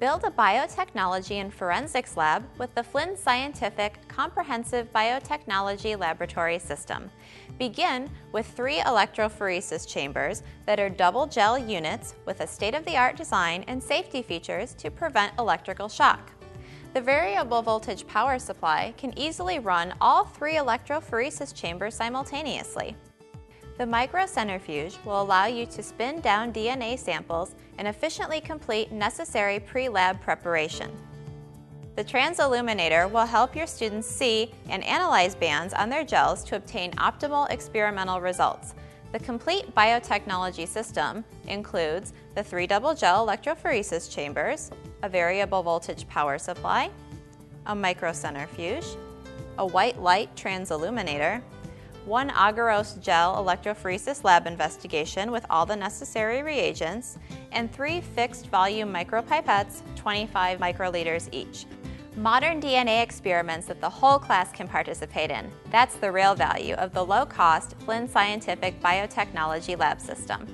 Build a biotechnology and forensics lab with the Flinn Scientific Comprehensive Biotechnology Laboratory System. Begin with three electrophoresis chambers that are double gel units with a state-of-the-art design and safety features to prevent electrical shock. The variable voltage power supply can easily run all three electrophoresis chambers simultaneously. The microcentrifuge will allow you to spin down DNA samples and efficiently complete necessary pre-lab preparation. The transilluminator will help your students see and analyze bands on their gels to obtain optimal experimental results. The complete biotechnology system includes the three double gel electrophoresis chambers, a variable voltage power supply, a microcentrifuge, a white light transilluminator, one agarose gel electrophoresis lab investigation with all the necessary reagents, and three fixed volume micropipettes, 25 microliters each. Modern DNA experiments that the whole class can participate in. That's the real value of the low-cost Flinn Scientific Biotechnology Lab System.